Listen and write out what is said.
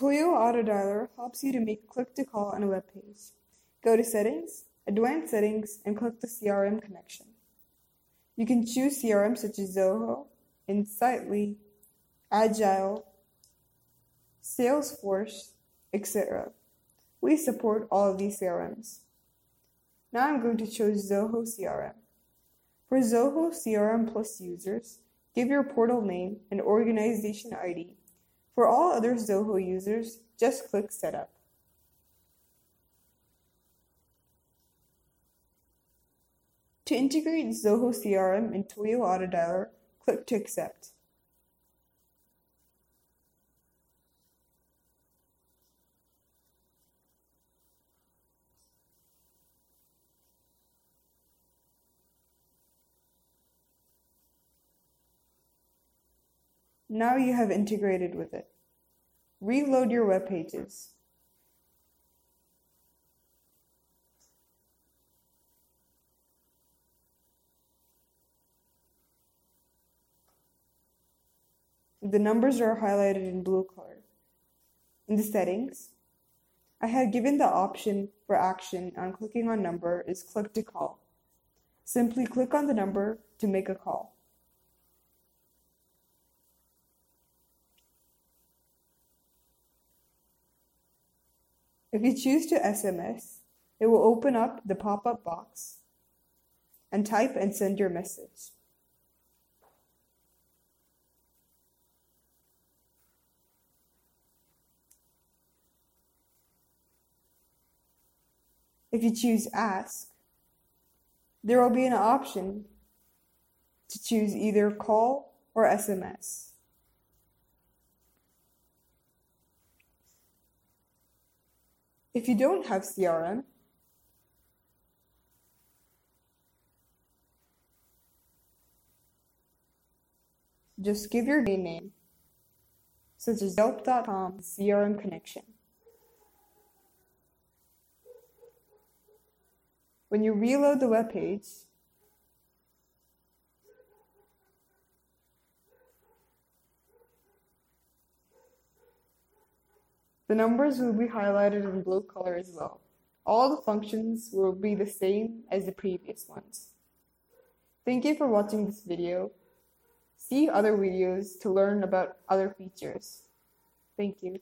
Twilio Autodialer helps you to make click to call on a web page. Go to Settings, Advanced Settings, and click the CRM connection. You can choose CRM such as Zoho, Insightly, Agile, Salesforce, etc. We support all of these CRMs. Now I'm going to choose Zoho CRM. For Zoho CRM Plus users, give your portal name and organization ID. For all other Zoho users, just click Setup. To integrate Zoho CRM into Twilio Autodialer, click to accept. Now you have integrated with it. Reload your web pages. The numbers are highlighted in blue color. In the settings, I had given the option for action on clicking on number is click to call. Simply click on the number to make a call. If you choose to SMS, it will open up the pop-up box and type and send your message. If you choose Ask, there will be an option to choose either call or SMS. If you don't have CRM, just give your domain name, such as Yelp.com CRM connection. When you reload the web page, The numbers will be highlighted in blue color as well. All the functions will be the same as the previous ones. Thank you for watching this video. See other videos to learn about other features. Thank you.